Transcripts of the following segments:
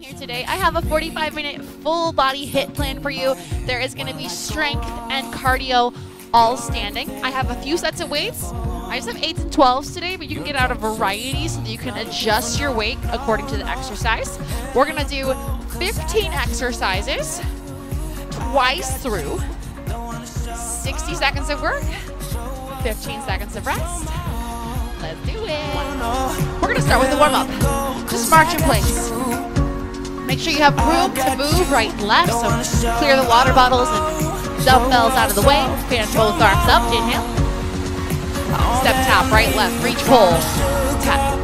here today. I have a 45 minute full body HIIT plan for you. There is going to be strength and cardio all standing. I have a few sets of weights. I just have 8s and 12s today, but you can get out a variety so that you can adjust your weight according to the exercise. We're going to do 15 exercises twice through, 60 seconds of work, 15 seconds of rest. Let's do it. We're gonna start with the warm up. Just march in place. Make sure you have room to move right and left. So clear the water bottles and dumbbells out of the way. Fan both arms up. Inhale. Step tap, right, left. Reach, pull. Tap,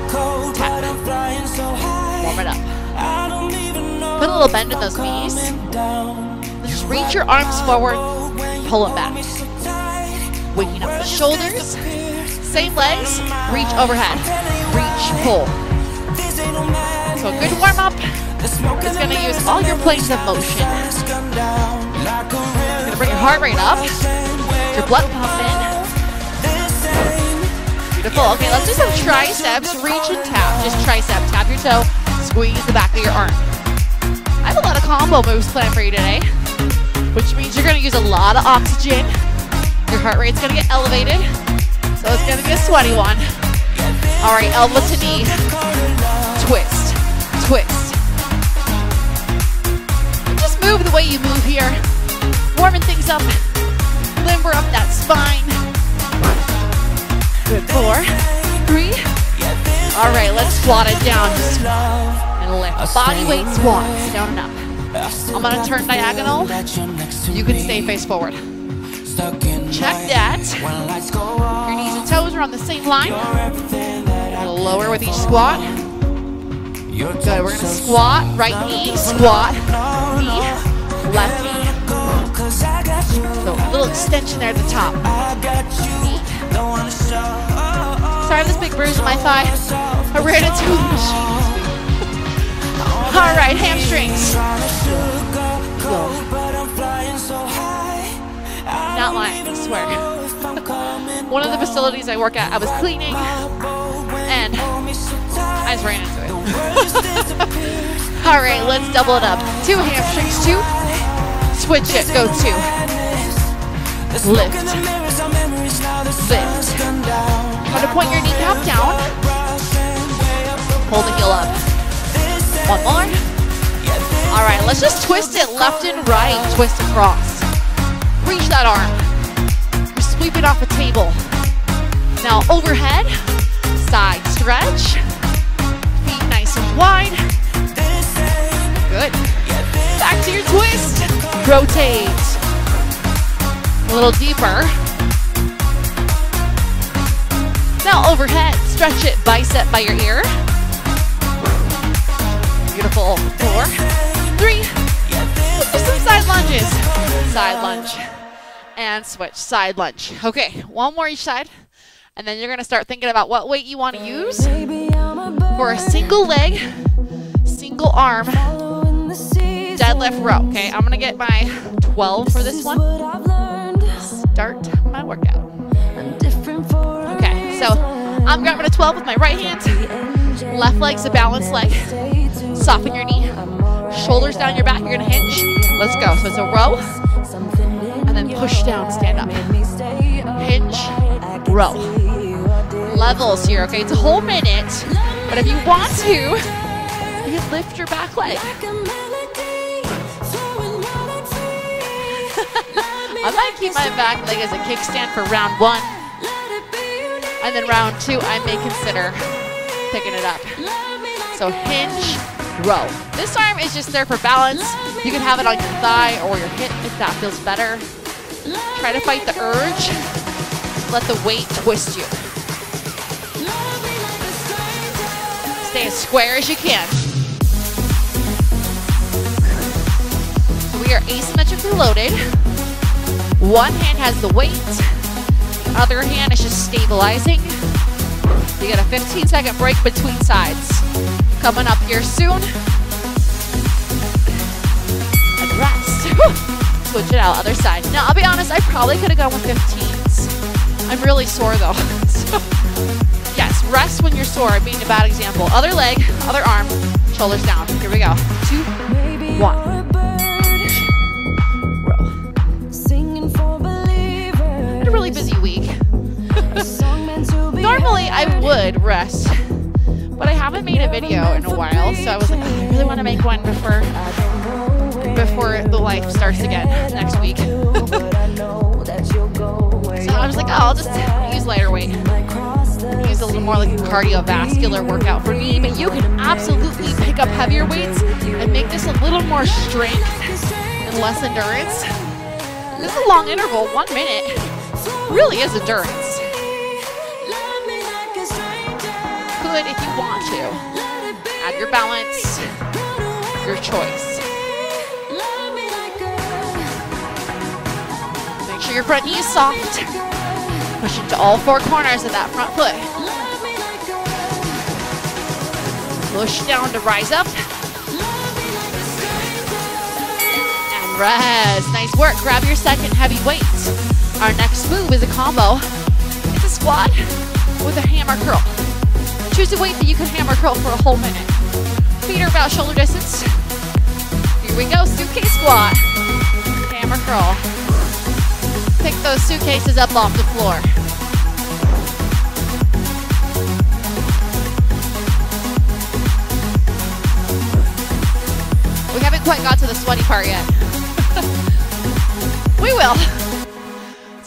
tap. Warm it up. Put a little bend in those knees. Just reach your arms forward. Pull it back. Waking up the shoulders. Same legs, reach overhead, reach, pull. So a good warm up is going to use all your planes of motion. Going to bring your heart rate up, your blood pumping. Beautiful. Okay, let's do some triceps. Reach and tap. Just tricep. Tap your toe. Squeeze the back of your arm. I have a lot of combo moves planned for you today, which means you're going to use a lot of oxygen. Your heart rate's going to get elevated. So it's gonna be a sweaty one. All right, elbow to knee. Twist, twist. The way you move here. Warming things up. Limber up that spine. Good, four, three. All right, let's squat it down. And lift. Body weight squats, down and up. I'm gonna turn diagonal. You can stay face forward. Check that. Your knees and toes are on the same line. A little lower with each squat. Good. We're gonna squat, right knee, squat, knee, left knee. So a little extension there at the top. Sorry, I have this big bruise on my thigh. I ran into the machine. All right, hamstrings. Not lying, I swear. One of the facilities I work at, I was cleaning and I just ran into it. All right, let's double it up. Two hamstrings, two. Switch it, go to. Lift. Lift. Try to point your kneecap down. Pull the heel up. One more. All right, let's just twist it left and right. Twist across. Reach that arm. You're sweeping off a table. Now overhead, side stretch. Feet nice and wide. Good. Back to your twist. Rotate. A little deeper. Now overhead, stretch it bicep by your ear. Beautiful. Four, three. Some side lunges. Side lunge. And switch. Side lunge. Okay, one more each side. And then you're going to start thinking about what weight you want to use for a single leg, single arm deadlift row. Okay, I'm going to get my 12 for this one. Start my workout. Okay, so I'm grabbing a 12 with my right hand. Left leg's a balanced leg. Soften your knee. Shoulders down your back. You're to hinge. Let's go. So it's a row. And then push down, stand up. Hinge, row. Levels here, okay? It's a whole minute. But if you want to, you can lift your back leg. I might keep my back leg as a kickstand for round one. And then round two, I may consider picking it up. So hinge, row. This arm is just there for balance. You can have it on your thigh or your hip if that feels better. Try to fight the urge. Let the weight twist you. Stay as square as you can. We are asymmetrically loaded. One hand has the weight. The other hand is just stabilizing. You get a 15 second break between sides. Coming up here soon. And rest. Switch it out, other side. Now, I'll be honest, I probably could have gone with 15s. I'm really sore though. so, yes, Rest when you're sore, being a bad example. Other leg, other arm, shoulders down. Here we go. Two, one. Busy week. Normally I would rest, but I haven't made a video in a while, so I was like, oh, I really want to make one before uh, before the life starts again next week. so I was like, oh, I'll just use lighter weight. Use a little more like a cardiovascular workout for me, but you can absolutely pick up heavier weights and make this a little more strength and less endurance. This is a long interval, one minute. Really is endurance. Could if you want to. Add your balance, your choice. Make sure your front knee is soft. Push into all four corners of that front foot. Push down to rise up. And rest. Nice work. Grab your second heavy weight. Our next move is a combo. It's a squat with a hammer curl. Choose a weight that you can hammer curl for a whole minute. Feet are about shoulder distance. Here we go, suitcase squat. Hammer curl. Pick those suitcases up off the floor. We haven't quite got to the sweaty part yet. we will.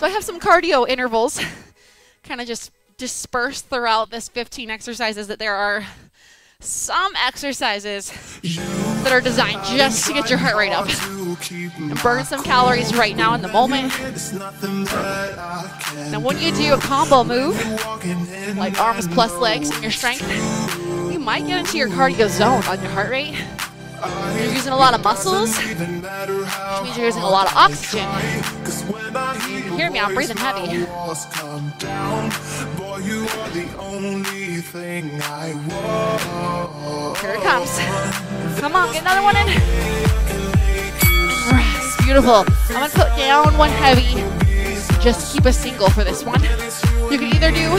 So I have some cardio intervals, kind of just dispersed throughout this 15 exercises that there are some exercises that are designed just to get your heart rate up and burn some calories right now in the moment. Now, when you do a combo move, like arms plus legs and your strength, you might get into your cardio zone on your heart rate. You're using a lot of muscles, which means you're using a lot of oxygen. Hear me? I'm breathing heavy. Here it comes. Come on, get another one in. Rest. Beautiful. I'm to put down one heavy. Just keep a single for this one. You can either do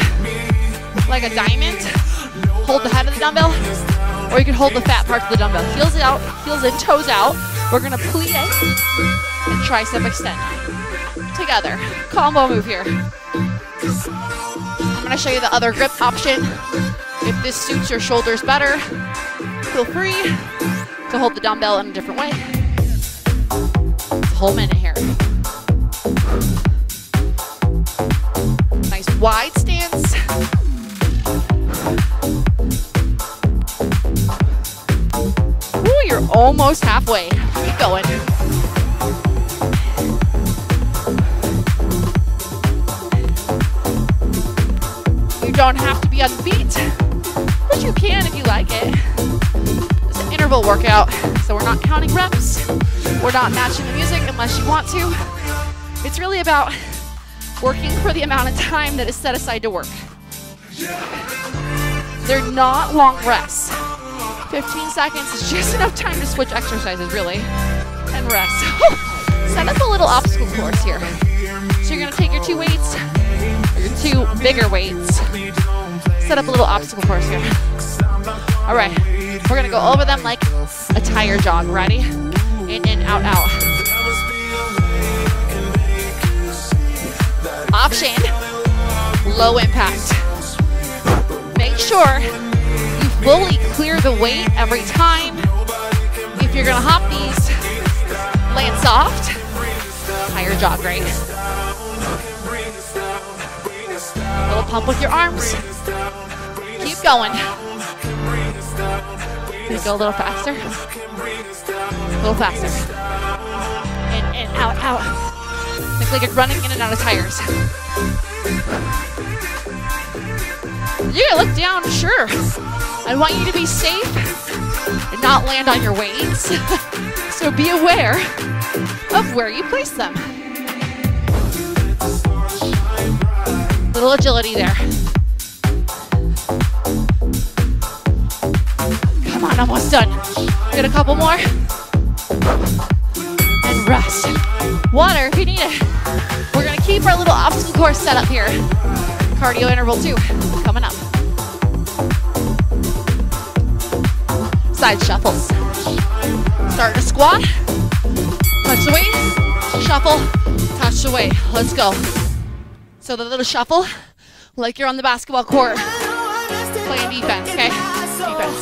like a diamond, hold the head of the dumbbell, or you can hold the fat parts of the dumbbell. Heels out, heels in, toes out. We're gonna plie and tricep extend. Together. Combo move here. I'm gonna show you the other grip option. If this suits your shoulders better, feel free to hold the dumbbell in a different way. Whole minute here. Nice wide stance. Almost halfway. Keep going. You don't have to be on the beat, but you can if you like it. It's an interval workout, so we're not counting reps. We're not matching the music unless you want to. It's really about working for the amount of time that is set aside to work. They're not long rests. 15 seconds is just enough time to switch exercises, really, and rest. Set up a little obstacle course here. So you're gonna take your two weights, your two bigger weights, set up a little obstacle course here. All right, we're gonna go over them like a tire jog. Ready? In, in, out, out. Option, low impact. Make sure fully clear the weight every time. If you're gonna hop these, land soft, higher jog rate. Little pump with your arms. Keep going. Gonna go a little faster. A little faster. In, in, out, out. Looks like you're running in and out of tires. You gotta look down, sure. I want you to be safe and not land on your weights. so be aware of where you place them. Little agility there. Come on, almost done. Get a couple more. And rest. Water if you need it. We're gonna keep our little obstacle course set up here. Cardio interval two, coming up. Side shuffles. Start a squat, touch the weight, shuffle, touch the weight. Let's go. So the little shuffle, like you're on the basketball court, playing defense, okay? Defense.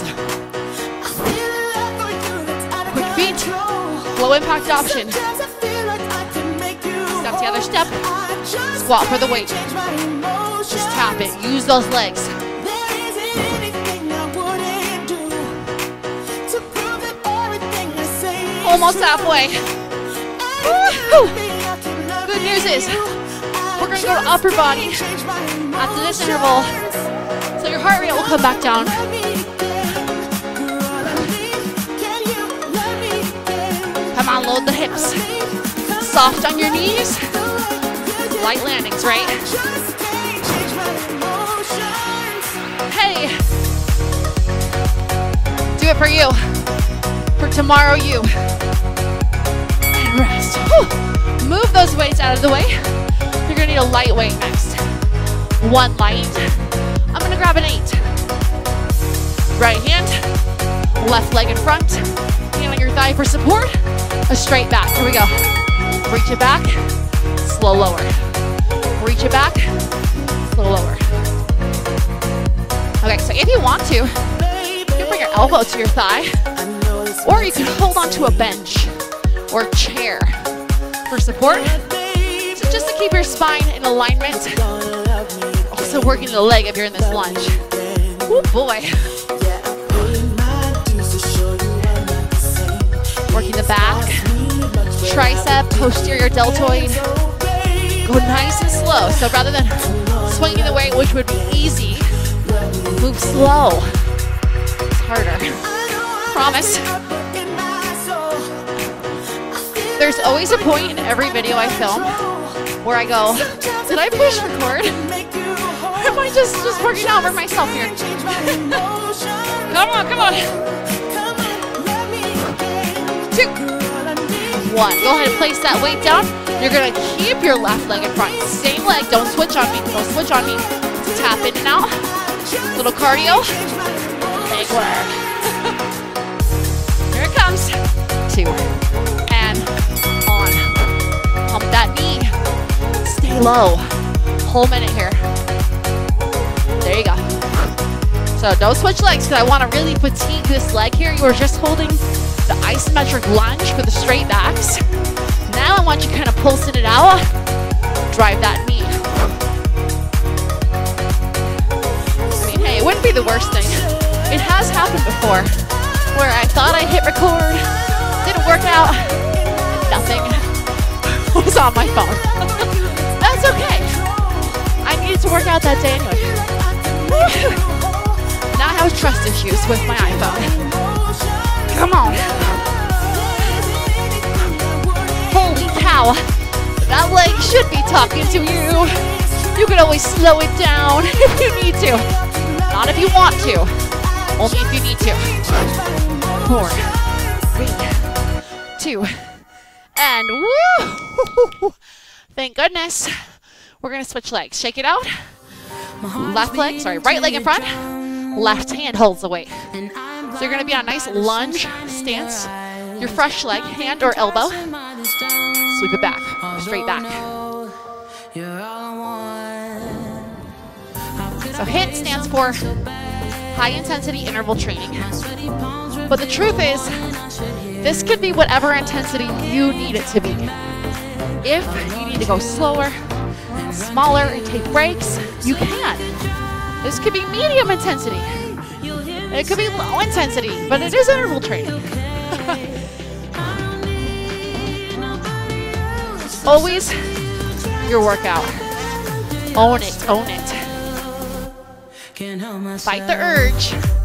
Quick feet, low impact option. Step the other step, squat for the weight. Just tap it, use those legs. Almost halfway. Good news is, we're gonna go to upper body after this interval. So your heart rate will come back down. Come on, load the hips. Soft on your knees. Light landings, right? Hey. Do it for you. For tomorrow you. And rest. Whew. Move those weights out of the way. You're gonna need a light weight next. One light. I'm gonna grab an eight. Right hand, left leg in front, hand on your thigh for support, a straight back. Here we go. Reach it back, slow lower. Reach it back, slow lower. Okay, so if you want to, you can bring your elbow to your thigh, or you can hold onto a bench or chair for support. So just to keep your spine in alignment. Also working the leg if you're in this lunge. Oh boy. Working the back, tricep, posterior deltoid. Go nice and slow. So rather than swinging the weight, which would be easy, move slow. It's harder. Promise. There's always a point in every video I film where I go, did I push record? Or am I just, just working out for myself here? come on, come on. Two. One. Go ahead and place that weight down. You're gonna keep your left leg in front. Same leg, don't switch on me, don't switch on me. Tap in and out. Little cardio. Big work. Comes. Two. And on. Pump that knee. Stay low. Whole minute here. There you go. So don't switch legs because I want to really fatigue this leg here. You are just holding the isometric lunge for the straight backs. Now I want you kind of pulsing it out. Drive that knee. I mean, hey, it wouldn't be the worst thing. It has happened before where I thought I hit record, didn't work out, nothing was on my phone. That's okay. I needed to work out that day anyway. now I have trust issues with my iPhone. Come on. Holy cow. That leg should be talking to you. You can always slow it down if you need to. Not if you want to. Only if you need to. Four, three, two, and woo! Thank goodness. We're gonna switch legs. Shake it out. Left leg, sorry, right leg in front. Left hand holds the weight. So you're gonna be on a nice lunge stance. Your fresh leg, hand or elbow. Sweep it back, straight back. So HIIT stands for high intensity interval training. But the truth is, this could be whatever intensity you need it to be. If you need to go slower, smaller, and take breaks, you can. This could be medium intensity. It could be low intensity, but it is interval training. Always your workout. Own it, own it. Fight the urge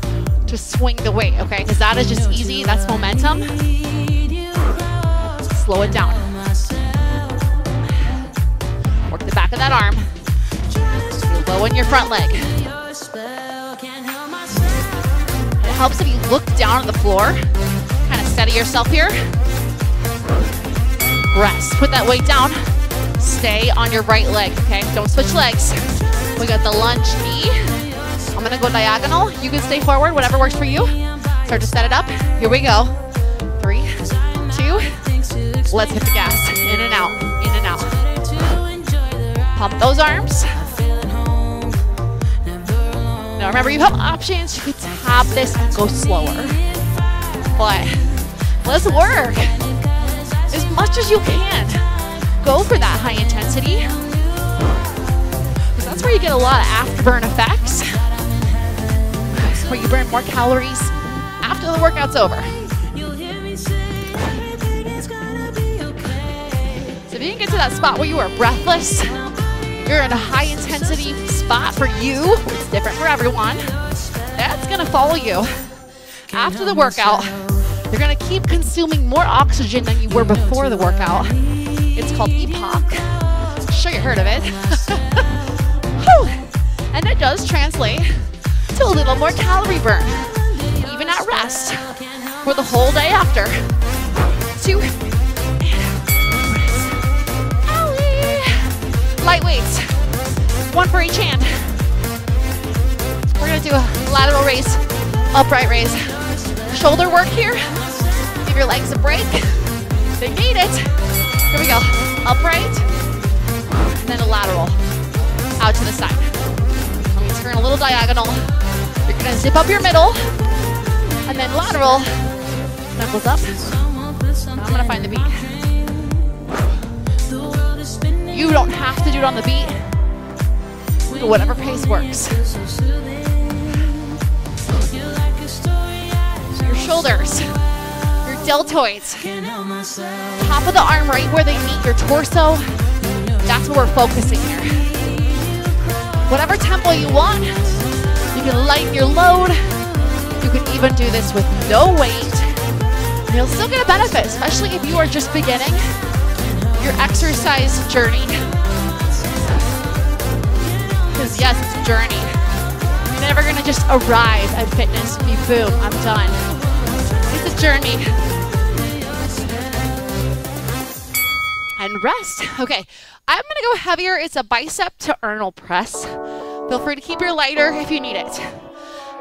to swing the weight, okay? Because that is just easy. That's momentum. Slow it down. Work the back of that arm. You're low in your front leg. It helps if you look down on the floor. Kind of steady yourself here. Rest. Put that weight down. Stay on your right leg, okay? Don't switch legs. We got the lunge knee. I'm gonna go diagonal. You can stay forward, whatever works for you. Start to set it up. Here we go. Three, two, let's hit the gas. In and out, in and out. Pump those arms. Now remember, you have options. You can tap this and go slower. But let's work as much as you can. Go for that high intensity. Because that's where you get a lot of afterburn effects. Where you burn more calories after the workout's over. So if you can get to that spot where you are breathless, you're in a high intensity spot for you, it's different for everyone, that's gonna follow you. After the workout, you're gonna keep consuming more oxygen than you were before the workout. It's called EPOC. Sure you heard of it. and it does translate to a little more calorie burn, even at rest, for the whole day after. Two, light weights, one for each hand. We're gonna do a lateral raise, upright raise. Shoulder work here. Give your legs a break. They need it. Here we go. Upright, and then a lateral out to the side. Me turn a little diagonal. Gonna zip up your middle, and then lateral. Knuckles up. I'm gonna find the beat. You don't have to do it on the beat. Whatever pace works. Your shoulders, your deltoids, top of the arm right where they meet your torso. That's what we're focusing here. Whatever tempo you want, you lighten your load. You can even do this with no weight. You'll still get a benefit, especially if you are just beginning your exercise journey. Because yes, it's a journey. You're never gonna just arrive at fitness, be boom, I'm done. It's a journey. And rest. Okay, I'm gonna go heavier. It's a bicep to Arnold press. Feel free to keep your lighter if you need it.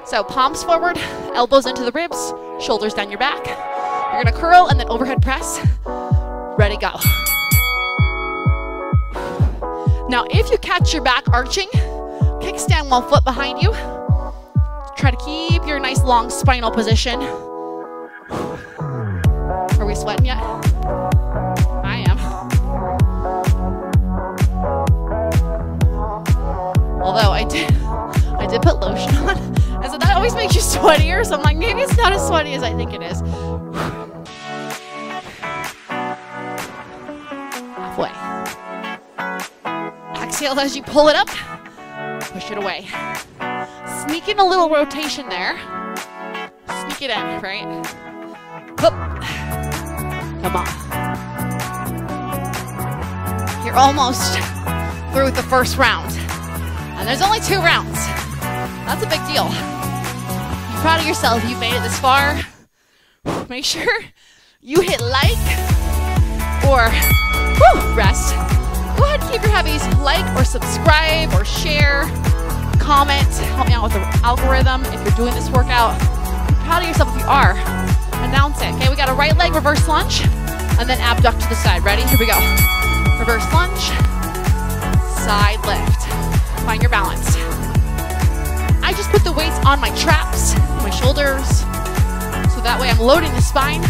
So palms forward, elbows into the ribs, shoulders down your back. You're gonna curl and then overhead press. Ready, go. Now, if you catch your back arching, kickstand one foot behind you. Try to keep your nice long spinal position. Are we sweating yet? Although I did, I did put lotion on, and so that always makes you sweatier. So I'm like, maybe it's not as sweaty as I think it is. Halfway. Exhale as you pull it up. Push it away. Sneak in a little rotation there. Sneak it in, right? Hup. Come on. You're almost through with the first round. And there's only two rounds. That's a big deal. You're proud of yourself. You made it this far. Make sure you hit like or whew, rest. Go ahead and keep your heavies. Like or subscribe or share, comment. Help me out with the algorithm if you're doing this workout. Be proud of yourself if you are. Announce it. Okay, we got a right leg reverse lunge and then abduct to the side. Ready? Here we go. Reverse lunge, side lift. Find your balance. I just put the weights on my traps, my shoulders, so that way I'm loading the spine.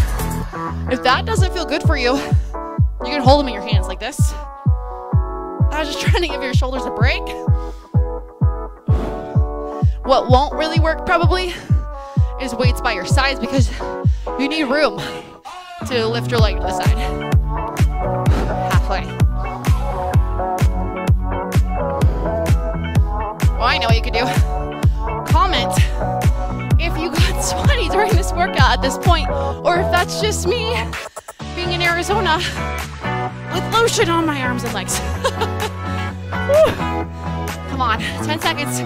If that doesn't feel good for you, you can hold them in your hands like this. I was just trying to give your shoulders a break. What won't really work probably is weights by your sides because you need room to lift your leg to the side. I know what you could do. Comment if you got sweaty during this workout at this point, or if that's just me being in Arizona with lotion on my arms and legs. Come on, 10 seconds.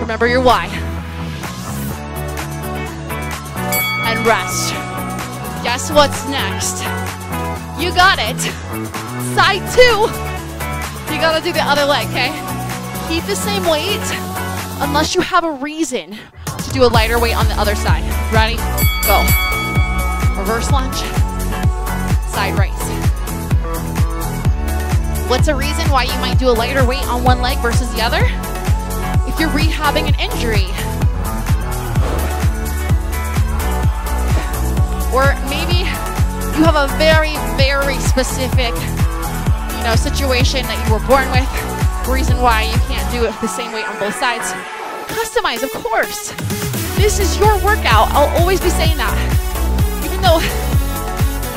Remember your why. And rest. Guess what's next? You got it. Side two. You gotta do the other leg, okay? keep the same weight unless you have a reason to do a lighter weight on the other side. Ready? Go. Reverse lunge, side raise. What's a reason why you might do a lighter weight on one leg versus the other? If you're rehabbing an injury, or maybe you have a very, very specific, you know, situation that you were born with, reason why you can't do it the same way on both sides. Customize, of course. This is your workout. I'll always be saying that. Even though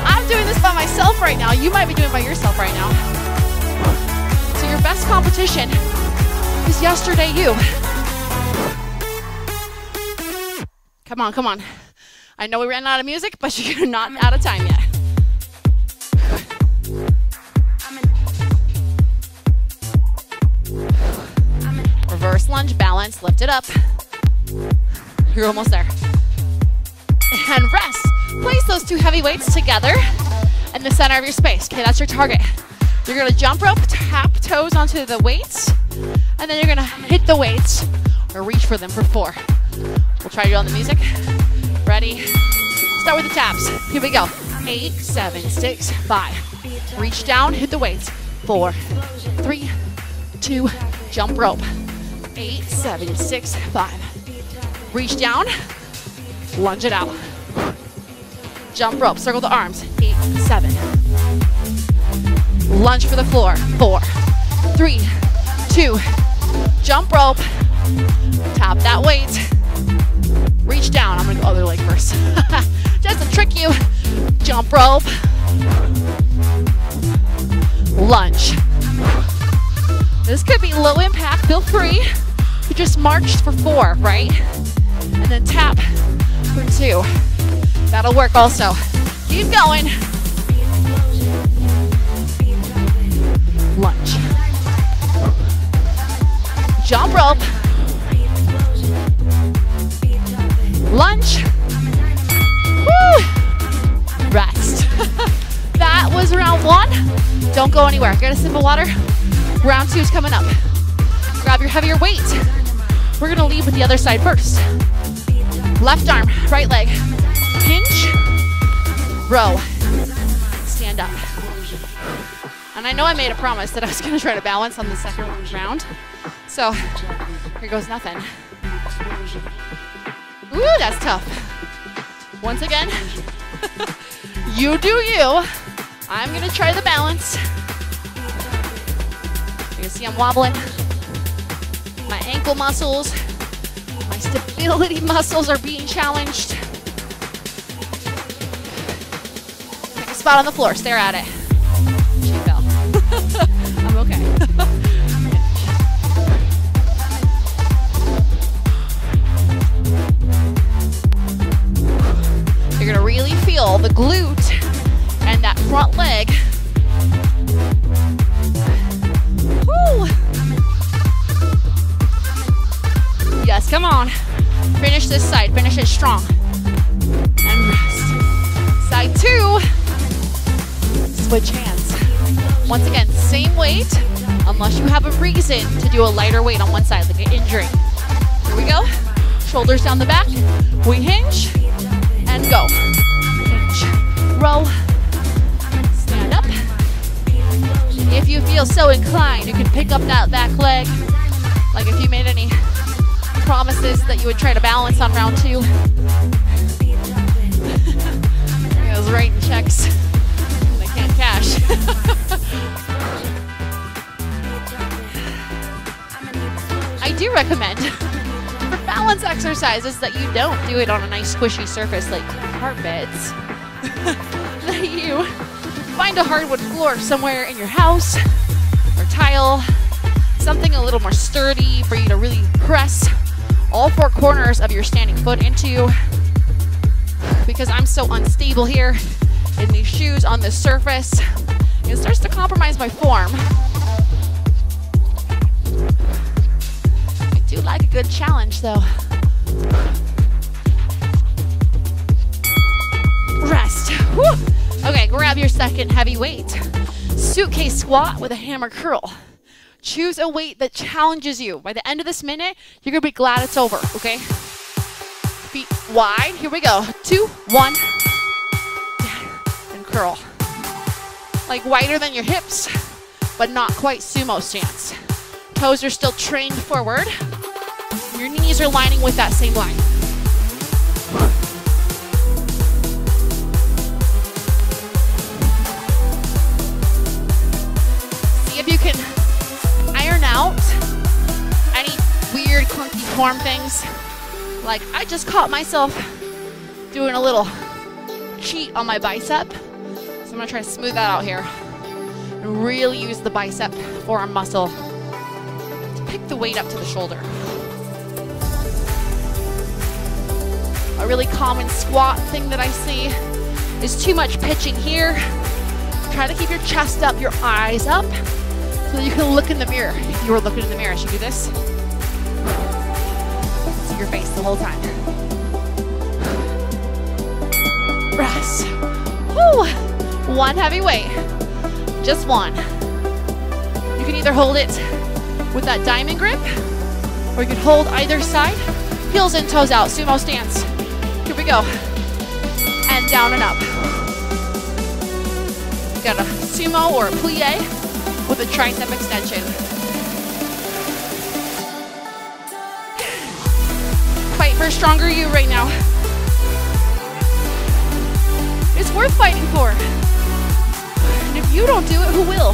I'm doing this by myself right now, you might be doing it by yourself right now. So your best competition is yesterday you. Come on, come on. I know we ran out of music, but you're not out of time yet. Reverse lunge, balance, lift it up. You're almost there. And rest. Place those two heavy weights together in the center of your space. Okay, that's your target. You're gonna jump rope, tap toes onto the weights, and then you're gonna hit the weights or reach for them for four. We'll try to do on the music. Ready? Start with the taps. Here we go. Eight, seven, six, five. Reach down, hit the weights. Four, three, two, jump rope. Eight, seven, six, five. Reach down, lunge it out. Jump rope, circle the arms. Eight, seven. Lunge for the floor. Four, three, two, jump rope. Tap that weight. Reach down. I'm gonna go other leg first. Just to trick you. Jump rope. Lunge. This could be low impact. Feel free. You just marched for four, right? And then tap for two. That'll work also. Keep going. Lunge. Jump rope. Lunge. Woo! Rest. that was round one. Don't go anywhere. Get a sip of water. Round two is coming up. Grab your heavier weight. We're gonna lead with the other side first. Left arm, right leg. Hinge, row, stand up. And I know I made a promise that I was gonna try to balance on the second round. So here goes nothing. Ooh, that's tough. Once again, you do you. I'm gonna try the balance. You see I'm wobbling. My ankle muscles, my stability muscles are being challenged. Pick a spot on the floor, stare at it. She fell. I'm okay. You're gonna really feel the glute and that front leg. Woo! Yes, come on. Finish this side, finish it strong. And rest. Side two. Switch hands. Once again, same weight, unless you have a reason to do a lighter weight on one side, like an injury. Here we go. Shoulders down the back. We hinge and go. Hinge. Row. Stand up. If you feel so inclined, you can pick up that back leg. Like if you made any promises that you would try to balance on round two. I was writing checks. They can't cash. I do recommend for balance exercises that you don't do it on a nice squishy surface like carpets. that you find a hardwood floor somewhere in your house or tile, something a little more sturdy for you to really press all four corners of your standing foot into. You because I'm so unstable here in these shoes on this surface, it starts to compromise my form. I do like a good challenge though. Rest. Whew. Okay, grab your second heavy weight. Suitcase squat with a hammer curl. Choose a weight that challenges you. By the end of this minute, you're gonna be glad it's over, okay? Feet wide. Here we go. Two, one, and curl. Like wider than your hips, but not quite sumo stance. Toes are still trained forward. Your knees are lining with that same line. Form things. Like I just caught myself doing a little cheat on my bicep. So I'm gonna try to smooth that out here. And really use the bicep for forearm muscle to pick the weight up to the shoulder. A really common squat thing that I see is too much pitching here. Try to keep your chest up, your eyes up, so you can look in the mirror. If you were looking in the mirror, I should do this. Your face the whole time. Rest. Woo! One heavy weight. Just one. You can either hold it with that diamond grip, or you can hold either side. Heels and toes out, sumo stance. Here we go. And down and up. You got a sumo or a plie with a tricep extension. Stronger you right now. It's worth fighting for. And if you don't do it, who will?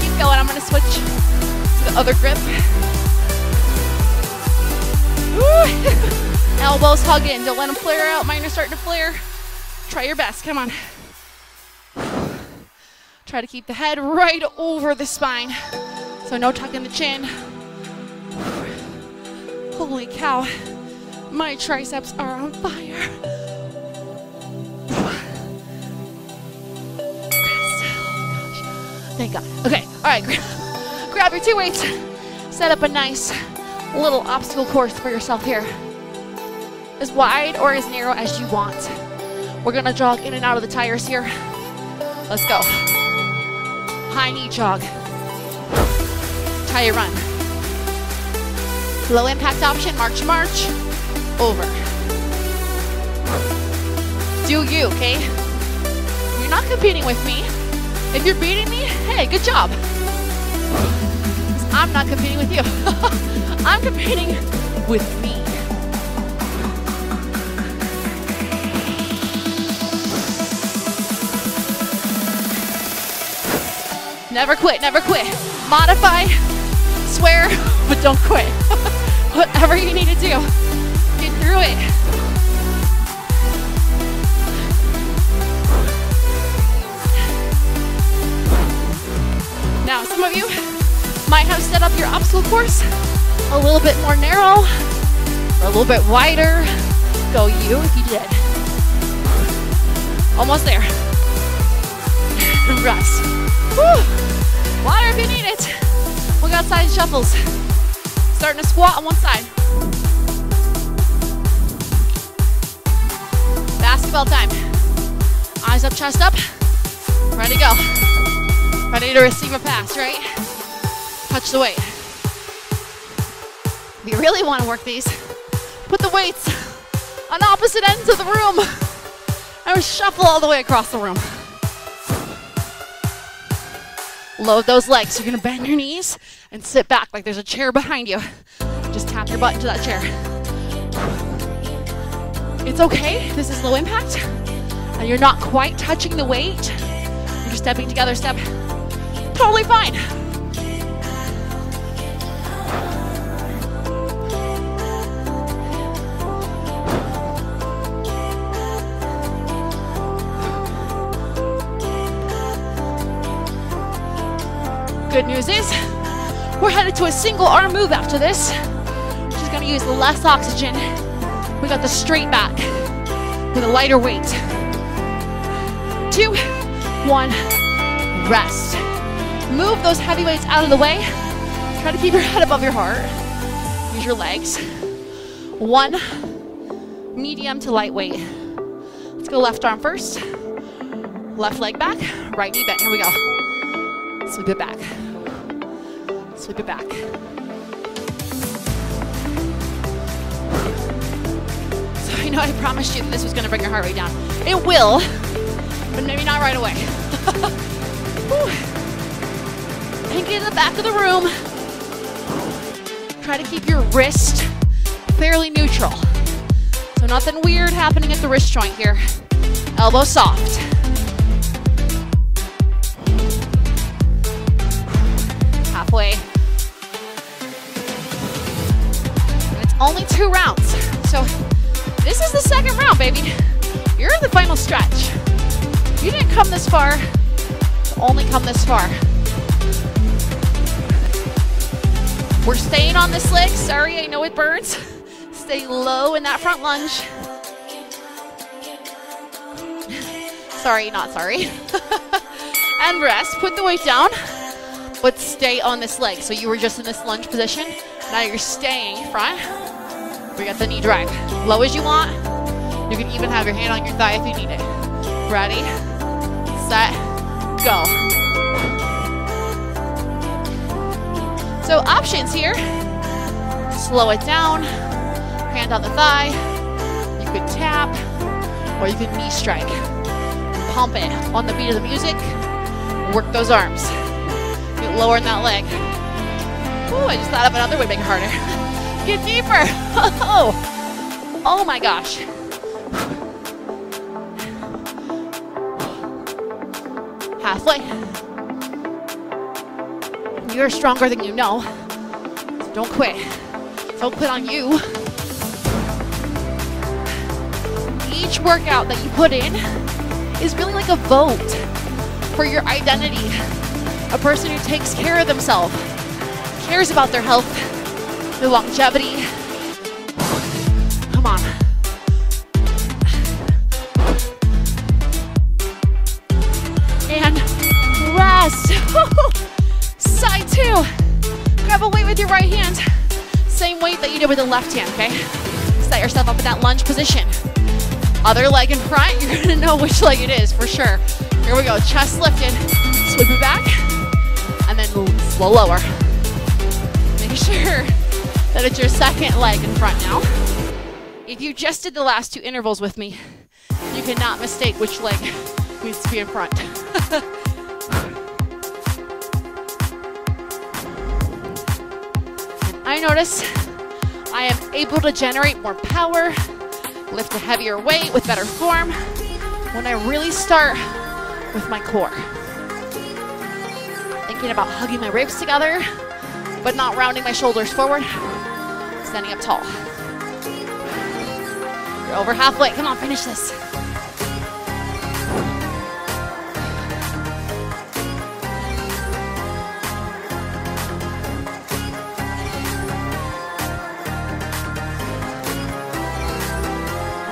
Keep going. I'm to switch to the other grip. Elbows hug in. Don't let them flare out. Mine are starting to flare. Try your best. Come on. Try to keep the head right over the spine. So no tucking the chin. Holy cow. My triceps are on fire. Thank God. Okay, all right. Grab your two weights. Set up a nice little obstacle course for yourself here. As wide or as narrow as you want. We're gonna jog in and out of the tires here. Let's go. High knee jog. Tire run. Low impact option, march, march. Over. Do you, okay? You're not competing with me. If you're beating me, hey, good job. I'm not competing with you. I'm competing with me. Never quit, never quit. Modify, swear, but don't quit. Whatever you need to do, get through it. Now, some of you might have set up your obstacle course a little bit more narrow or a little bit wider. Go you if you did. Almost there. Rest. Water if you need it. We got side shuffles. Starting to squat on one side. Basketball time. Eyes up, chest up. Ready to go. Ready to receive a pass, right? Touch the weight. If you really want to work these, put the weights on opposite ends of the room and we shuffle all the way across the room. Load those legs. You're gonna bend your knees and sit back like there's a chair behind you. Just tap your butt into that chair. It's okay. This is low impact. And you're not quite touching the weight. You're stepping together, step. Totally fine. News is, we're headed to a single arm move after this. She's gonna use less oxygen. We got the straight back with a lighter weight. Two, one, rest. Move those heavy weights out of the way. Try to keep your head above your heart. Use your legs. One medium to lightweight. Let's go left arm first. Left leg back, right knee bent. Here we go. Sweep it back. Sweep it back. So I know I promised you that this was gonna bring your heart rate down. It will, but maybe not right away. and get in the back of the room. Try to keep your wrist fairly neutral. So nothing weird happening at the wrist joint here. Elbow soft. Two rounds. So this is the second round, baby. You're in the final stretch. You didn't come this far only come this far. We're staying on this leg. Sorry, I know it burns. Stay low in that front lunge. sorry, not sorry. and rest. Put the weight down, but stay on this leg. So you were just in this lunge position. Now you're staying front. We got the knee drive. Low as you want. You can even have your hand on your thigh if you need it. Ready, set, go. So options here. Slow it down, hand on the thigh. You could tap, or you could knee strike. Pump it on the beat of the music. Work those arms. Get lower in that leg. Ooh, I just thought of another way to make it harder. Get deeper. Oh, oh my gosh. Halfway. You're stronger than you know. So don't quit. Don't quit on you. Each workout that you put in is really like a vote for your identity. A person who takes care of themselves, cares about their health, their longevity. Come on. And rest. Side two. Grab a weight with your right hand. Same weight that you did with the left hand, okay? Set yourself up in that lunge position. Other leg in front, you're gonna know which leg it is for sure. Here we go, chest lifted. Sweep it back, and then slow lower. That it's your second leg in front now. If you just did the last two intervals with me, you cannot mistake which leg needs to be in front. I notice I am able to generate more power, lift a heavier weight with better form when I really start with my core. Thinking about hugging my ribs together, but not rounding my shoulders forward, standing up tall. You're over halfway. Come on, finish this.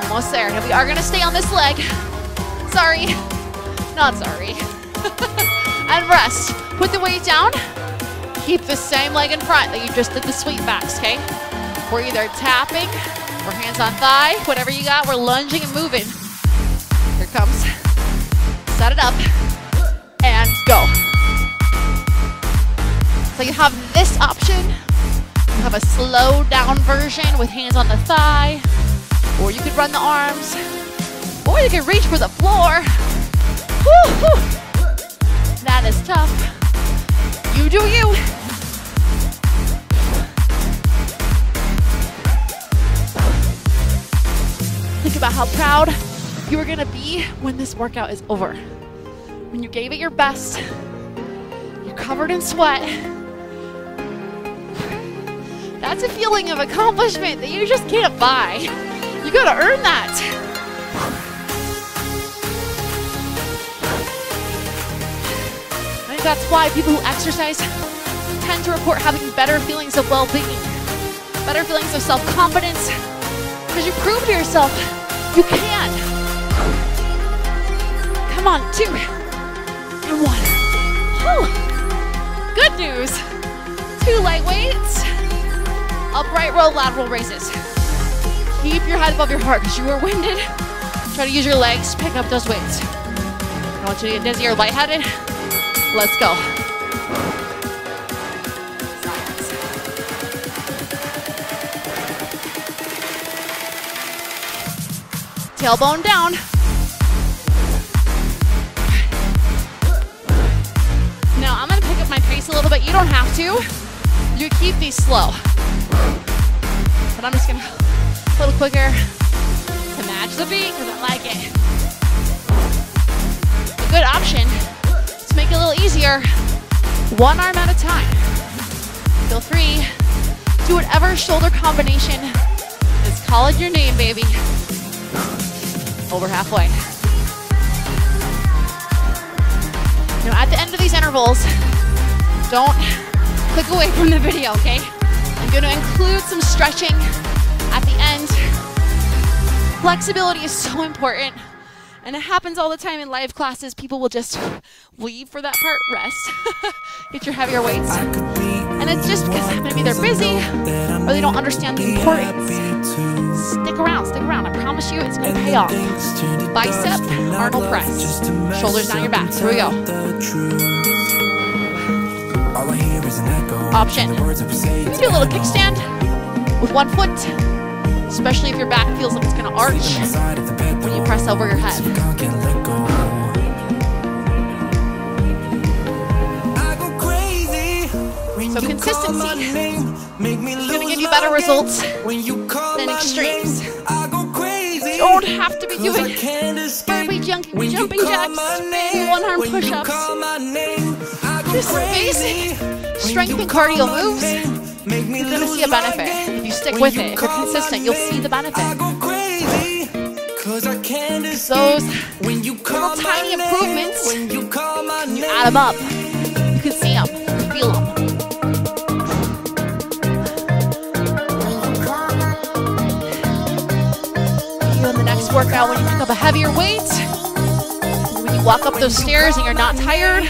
Almost there. And we are gonna stay on this leg. Sorry. Not sorry. and rest. Put the weight down. Keep the same leg in front that you just did the sweep backs, okay? We're either tapping or hands on thigh, whatever you got, we're lunging and moving. Here comes. Set it up. And go. So you have this option. You have a slow down version with hands on the thigh. Or you could run the arms. Or you can reach for the floor. Woo, woo. That is tough. You do you. Think about how proud you are gonna be when this workout is over. When you gave it your best, you're covered in sweat. That's a feeling of accomplishment that you just can't buy. You gotta earn that. That's why people who exercise tend to report having better feelings of well-being, better feelings of self-confidence, because you prove to yourself you can. Come on, two and one. Whew. Good news. Two lightweights. Upright row lateral raises. Keep your head above your heart because you are winded. Try to use your legs to pick up those weights. I want you to get dizzy or lightheaded. Let's go. Tailbone down. Now I'm gonna pick up my pace a little bit. You don't have to. You keep these slow. But I'm just gonna a little quicker to match the beat because I like it. A good option to make it a little easier, one arm at a time. Feel free, do whatever shoulder combination is calling your name, baby. Over halfway. Now at the end of these intervals, don't click away from the video, okay? I'm gonna include some stretching at the end. Flexibility is so important. And it happens all the time in live classes. People will just leave for that part, rest, get your heavier weights. And it's just because maybe they're busy or they don't understand the importance. Stick around, stick around. I promise you it's going to pay off. Bicep, Arnold press. Shoulders down your back. Here we go. Option. Do a little kickstand with one foot, especially if your back feels like it's going to arch when you press over your head. So consistency is going to give you better results than extremes. You don't have to be doing burpee jumping, jumping jacks, one arm push-ups. Just basic strength and cardio moves. You're going to see a benefit. If you stick with it, if you're consistent, you'll see the benefit. Cause I can't escape Those little tiny improvements, when you add them up, workout when you pick up a heavier weight. When you walk up those stairs and you're not tired,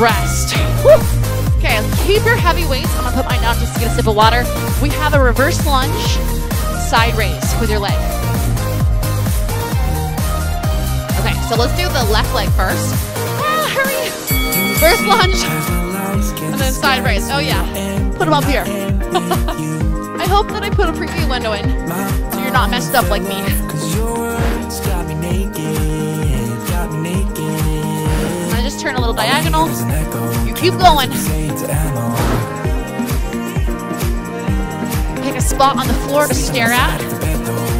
rest. Whew. Okay, keep your heavy weights. I'm gonna put mine down just to get a sip of water. We have a reverse lunge, side raise with your leg. Okay, so let's do the left leg first. Ah, hurry! Reverse lunge, and then side raise. Oh yeah, put them up here. I hope that I put a preview window in you're not messed up like me. I just turn a little diagonal. You keep going. Pick a spot on the floor to stare at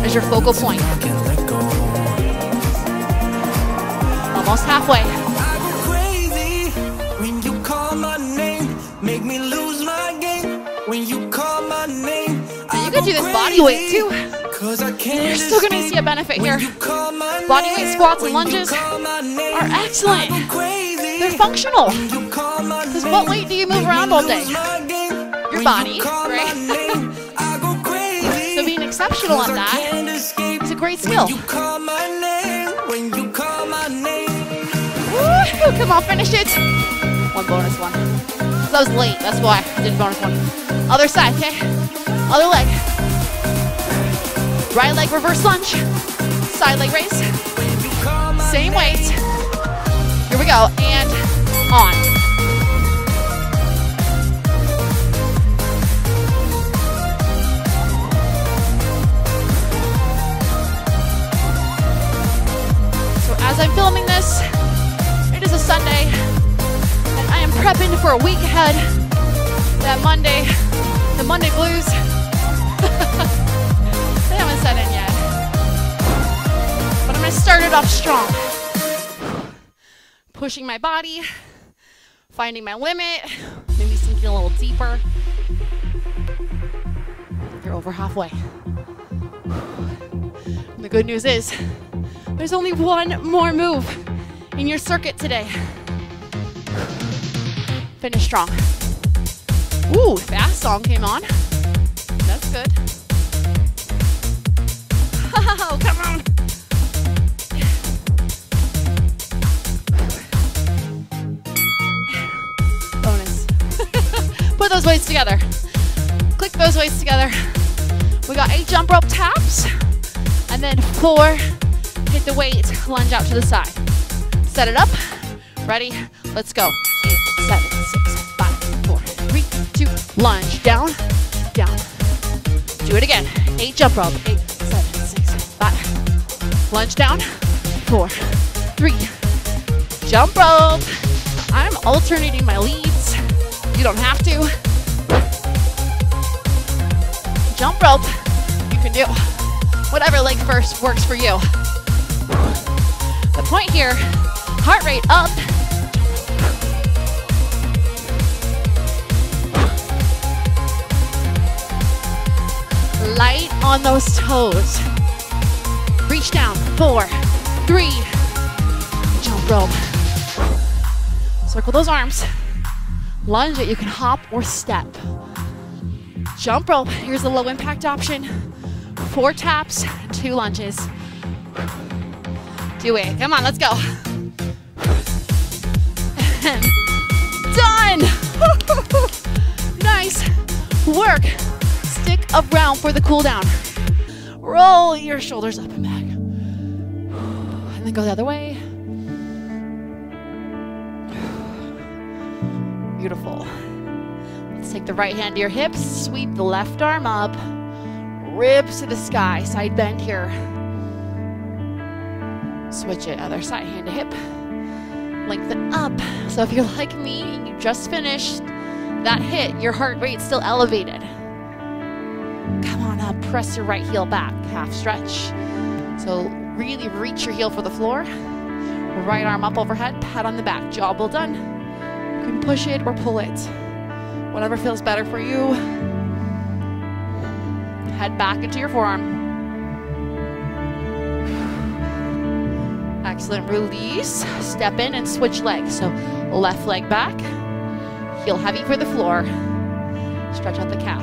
as your focal point. Almost halfway. When you call my name, you could do this body weight too. You're still gonna see a benefit here. Body weight squats and lunges are excellent. They're functional. Because what weight do you move around all day? Your body, right? so being exceptional at that is a great skill. Woo, come on, finish it. One bonus one. That was late, that's why I did bonus one. Other side, okay? Other leg. Right leg reverse lunge. Side leg raise. Same weight. Here we go. And on. So as I'm filming this, it is a Sunday, and I am prepping for a week ahead. That Monday, the Monday blues. they haven't set in yet. But I'm gonna start it off strong. Pushing my body, finding my limit, maybe sinking a little deeper. You're over halfway. And the good news is, there's only one more move in your circuit today. Finish strong. Ooh, fast song came on. That's good. Come on. Bonus. Put those weights together. Click those weights together. We got eight jump rope taps, and then four, hit the weight, lunge out to the side. Set it up, ready, let's go. Eight, seven, six, five, four, three, two, lunge, down, down. Do it again. Eight jump rope, eight. Lunge down, four, three, jump rope. I'm alternating my leads. You don't have to. Jump rope. You can do whatever leg first works for you. The point here, heart rate up. Light on those toes. Reach down. Four, three, jump rope. Circle those arms. Lunge it. You can hop or step. Jump rope. Here's the low impact option. Four taps, two lunges. Do it. Come on, let's go. Done. nice work. Stick around for the cool down. Roll your shoulders up and back. Go the other way. Beautiful. Let's take the right hand to your hips, sweep the left arm up, ribs to the sky, side bend here. Switch it, other side, hand to hip. Lengthen up. So if you're like me and you just finished that HIIT, your heart rate's still elevated. Come on up, press your right heel back, half stretch. So really reach your heel for the floor. Right arm up overhead, pat on the back, job well done. You can push it or pull it. Whatever feels better for you. Head back into your forearm. Excellent release. Step in and switch legs. So left leg back, heel heavy for the floor. Stretch out the calf.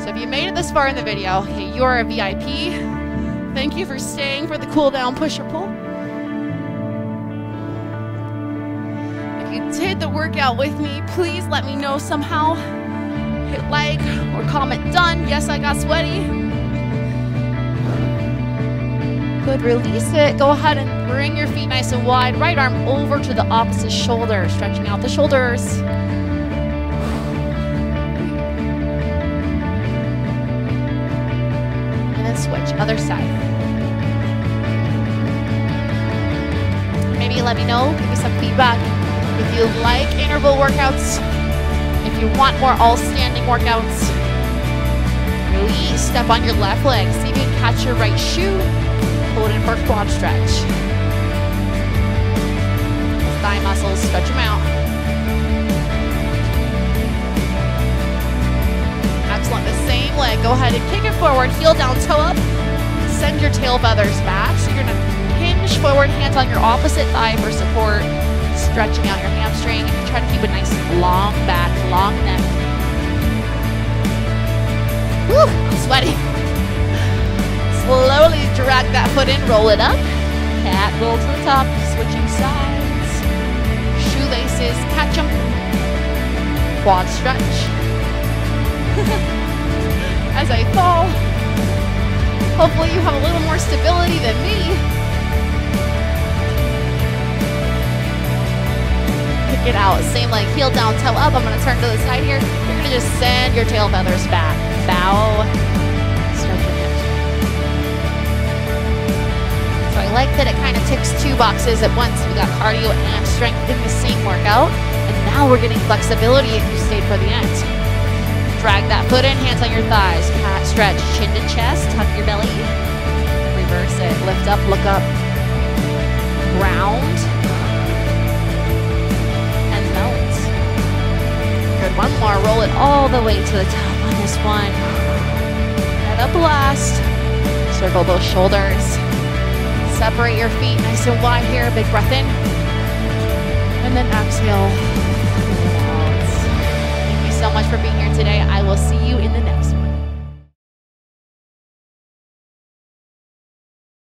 So if you made it this far in the video, okay, you are a VIP. Thank you for staying for the cool down push or pull. If you did the workout with me, please let me know somehow. Hit like or comment done. Yes, I got sweaty. Good, release it. Go ahead and bring your feet nice and wide. Right arm over to the opposite shoulder, stretching out the shoulders. And then switch, other side. Let me know, give me some feedback. If you like interval workouts, if you want more all standing workouts, release, step on your left leg. See if you can catch your right shoe. Hold in for a quad stretch. Thigh muscles, stretch them out. Excellent. The same leg. Go ahead and kick it forward, heel down, toe up. Send your tail feathers back. Forward, hands on your opposite thigh for support. Stretching out your hamstring. and Try to keep a nice long back, long neck. Woo, I'm sweaty. Slowly drag that foot in, roll it up. Cat roll to the top, switching sides. Shoelaces, catch them. Quad stretch. As I fall. Hopefully you have a little more stability than me. It out. Same leg, heel down, toe up. I'm gonna turn to the side here. You're gonna just send your tail feathers back. Bow, stretch your hips. So I like that it kind of ticks two boxes at once. We got cardio and strength in the same workout. And now we're getting flexibility if you stayed for the end. Drag that foot in, hands on your thighs. Cat stretch, chin to chest, tuck your belly. Reverse it, lift up, look up. Ground. Good, one more. Roll it all the way to the top on this one. Head up last. Circle those shoulders. Separate your feet nice and wide here. Big breath in. And then exhale. Thank you so much for being here today. I will see you in the next.